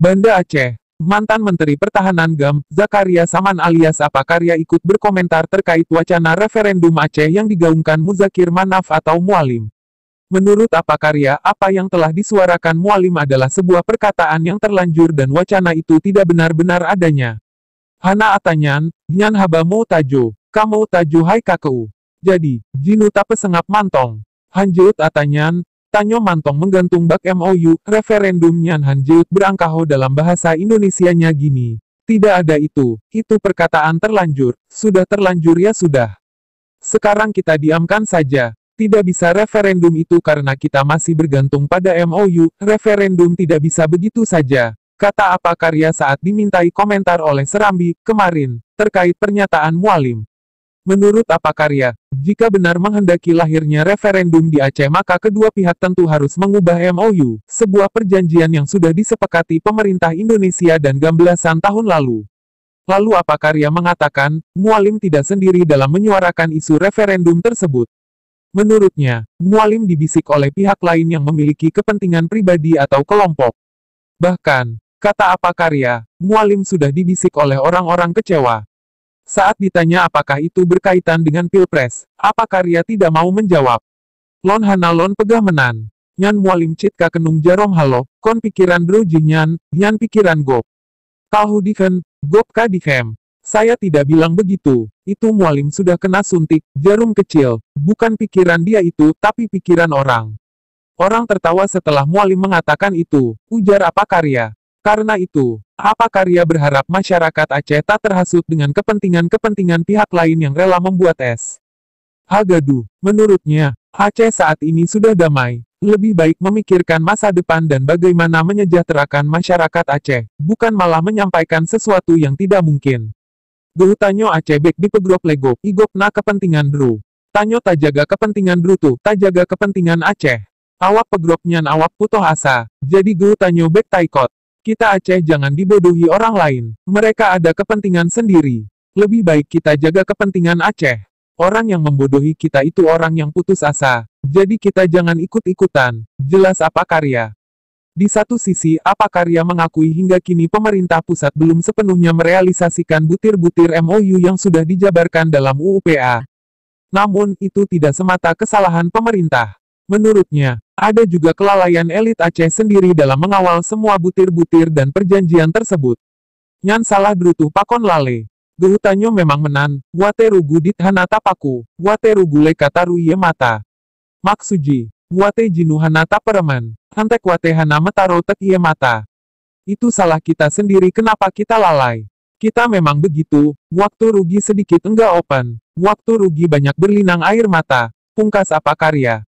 Banda Aceh, mantan Menteri Pertahanan GAM, Zakaria Saman alias Apakarya ikut berkomentar terkait wacana referendum Aceh yang digaungkan Muzakir Manaf atau Mualim. Menurut Apakarya, apa yang telah disuarakan Mualim adalah sebuah perkataan yang terlanjur dan wacana itu tidak benar-benar adanya. Hana Atanyan, Nyan Haba Mau Tajo, Kamu Tajo Hai Kakeu. Jadi, Jinu Tape Sengap Mantong. Hanjeut Atanyan, Tanyo Mantong menggantung bak MOU, referendum Nyan Hanjeut berangkaho dalam bahasa Indonesianya gini. Tidak ada itu, itu perkataan terlanjur, sudah terlanjur ya sudah. Sekarang kita diamkan saja, tidak bisa referendum itu karena kita masih bergantung pada MOU, referendum tidak bisa begitu saja. Kata apa karya saat dimintai komentar oleh Serambi, kemarin, terkait pernyataan Mualim. Menurut apa karya, jika benar menghendaki lahirnya referendum di Aceh maka kedua pihak tentu harus mengubah MOU, sebuah perjanjian yang sudah disepakati pemerintah Indonesia dan Gambelasan tahun lalu. Lalu apa karya mengatakan, Mualim tidak sendiri dalam menyuarakan isu referendum tersebut. Menurutnya, Mualim dibisik oleh pihak lain yang memiliki kepentingan pribadi atau kelompok. Bahkan, kata apa karya, Mualim sudah dibisik oleh orang-orang kecewa. Saat ditanya apakah itu berkaitan dengan pilpres, apa karya tidak mau menjawab. Lon hana lon pegah menan. Nyan mualim citka kenung jarom halo, kon pikiran bro jinyan, nyan pikiran gop. Kalhu diken, gop ka dikem. Saya tidak bilang begitu, itu mualim sudah kena suntik, jarum kecil, bukan pikiran dia itu, tapi pikiran orang. Orang tertawa setelah mualim mengatakan itu, ujar apa karya. Karena itu, apa karya berharap masyarakat Aceh tak terhasut dengan kepentingan-kepentingan pihak lain yang rela membuat es. Hagadu, menurutnya, Aceh saat ini sudah damai, lebih baik memikirkan masa depan dan bagaimana menyejahterakan masyarakat Aceh, bukan malah menyampaikan sesuatu yang tidak mungkin. Gehutanyo Aceh bek di pegrop lego, igop na kepentingan Dru. Tanyo tak jaga kepentingan Dru tuh, tak jaga kepentingan Aceh. Awak pegropnya awak putoh asa, jadi gehutanyo bek taikot. Kita Aceh jangan dibodohi orang lain. Mereka ada kepentingan sendiri. Lebih baik kita jaga kepentingan Aceh. Orang yang membodohi kita itu orang yang putus asa. Jadi kita jangan ikut-ikutan. Jelas apa karya. Di satu sisi, apa karya mengakui hingga kini pemerintah pusat belum sepenuhnya merealisasikan butir-butir MOU yang sudah dijabarkan dalam UUPA. Namun, itu tidak semata kesalahan pemerintah. Menurutnya, ada juga kelalaian elit Aceh sendiri dalam mengawal semua butir-butir dan perjanjian tersebut. Nyan salah drutuh pakon lale. Gehutanyo memang menan, wate rugu dit hanata paku, wate rugu le kataru ye mata. Maksuji, wate jinu hanata pereman, hantek wate hana metaro tek ye mata. Itu salah kita sendiri kenapa kita lalai. Kita memang begitu, waktu rugi sedikit enggak open, waktu rugi banyak berlinang air mata, pungkas apa karya.